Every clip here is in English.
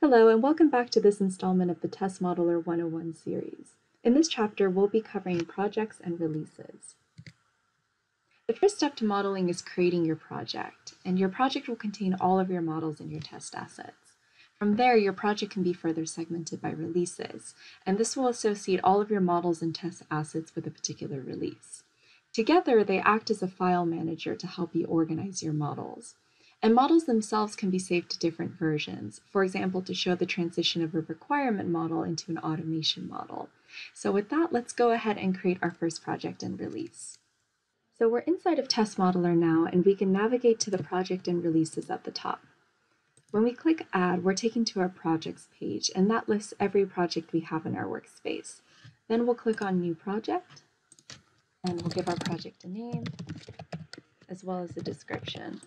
Hello, and welcome back to this installment of the Test Modeller 101 series. In this chapter, we'll be covering projects and releases. The first step to modeling is creating your project, and your project will contain all of your models and your test assets. From there, your project can be further segmented by releases, and this will associate all of your models and test assets with a particular release. Together, they act as a file manager to help you organize your models. And models themselves can be saved to different versions, for example, to show the transition of a requirement model into an automation model. So with that, let's go ahead and create our first project and release. So we're inside of Test Modeller now, and we can navigate to the project and releases at the top. When we click Add, we're taken to our projects page, and that lists every project we have in our workspace. Then we'll click on New Project, and we'll give our project a name, as well as a description.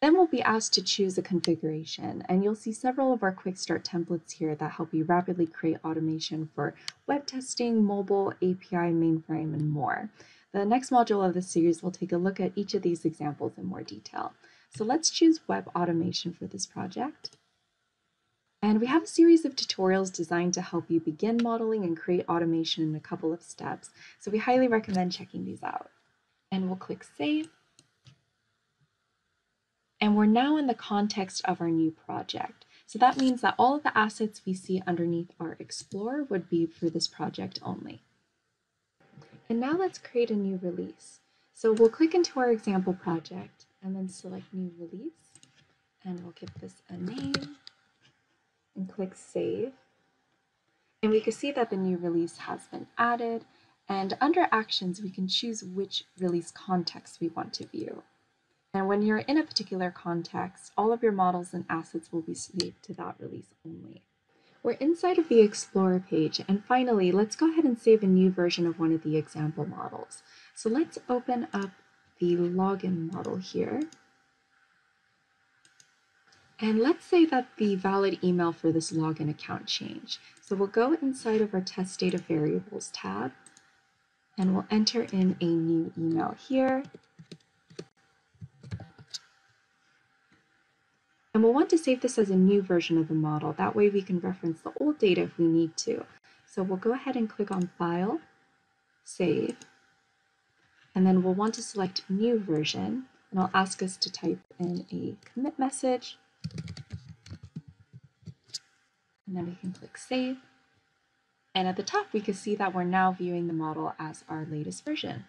Then we'll be asked to choose a configuration, and you'll see several of our quick start templates here that help you rapidly create automation for web testing, mobile, API, mainframe, and more. The next module of this series will take a look at each of these examples in more detail. So let's choose web automation for this project. And we have a series of tutorials designed to help you begin modeling and create automation in a couple of steps. So we highly recommend checking these out. And we'll click Save. And we're now in the context of our new project. So that means that all of the assets we see underneath our Explorer would be for this project only. And now let's create a new release. So we'll click into our example project and then select new release. And we'll give this a name and click save. And we can see that the new release has been added. And under actions, we can choose which release context we want to view. And when you're in a particular context, all of your models and assets will be saved to that release only. We're inside of the Explorer page, and finally, let's go ahead and save a new version of one of the example models. So let's open up the login model here. And let's say that the valid email for this login account changed. So we'll go inside of our test data variables tab, and we'll enter in a new email here. And we'll want to save this as a new version of the model. That way we can reference the old data if we need to. So we'll go ahead and click on File, Save, and then we'll want to select New Version, and it'll ask us to type in a commit message, and then we can click Save. And at the top, we can see that we're now viewing the model as our latest version.